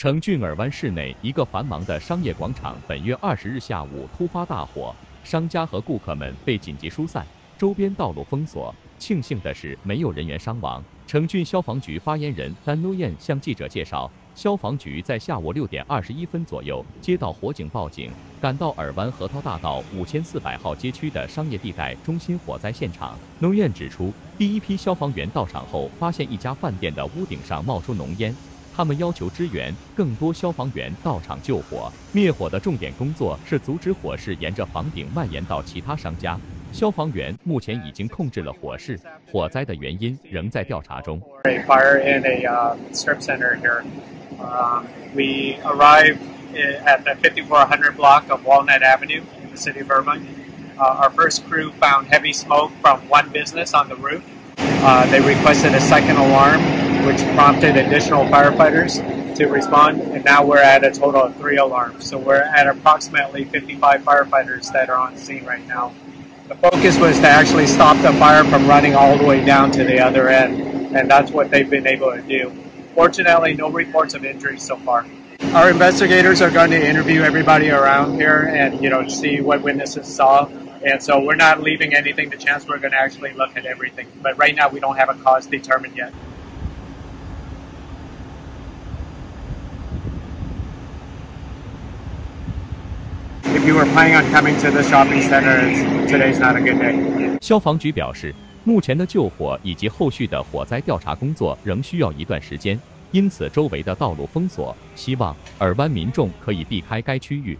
成俊尔湾市内一个繁忙的商业广场，本月二十日下午突发大火，商家和顾客们被紧急疏散，周边道路封锁。庆幸的是，没有人员伤亡。成俊消防局发言人丹努燕向记者介绍，消防局在下午六点二十一分左右接到火警报警，赶到尔湾河涛大道五千四百号街区的商业地带中心火灾现场。努燕指出，第一批消防员到场后，发现一家饭店的屋顶上冒出浓烟。他们要求支援更多消防员到场救火。灭火的重点工作是阻止火势沿着房顶蔓延到其他商家。消防员目前已经控制了火势，火灾的原因仍在调查中。A fire in a uh, strip center here. Um, we arrived at the 5400 block of Walnut Avenue in the city of Irvine. Uh, our first crew found heavy smoke from one business on the roof. Uh, they requested a second alarm which prompted additional firefighters to respond, and now we're at a total of three alarms. So we're at approximately 55 firefighters that are on scene right now. The focus was to actually stop the fire from running all the way down to the other end, and that's what they've been able to do. Fortunately, no reports of injuries so far. Our investigators are going to interview everybody around here and you know see what witnesses saw. And so we're not leaving anything to chance. We're going to actually look at everything. But right now, we don't have a cause determined yet. If you were planning on coming to the shopping center, today's not a good day. 消防局表示，目前的救火以及后续的火灾调查工作仍需要一段时间，因此周围的道路封锁，希望尔湾民众可以避开该区域。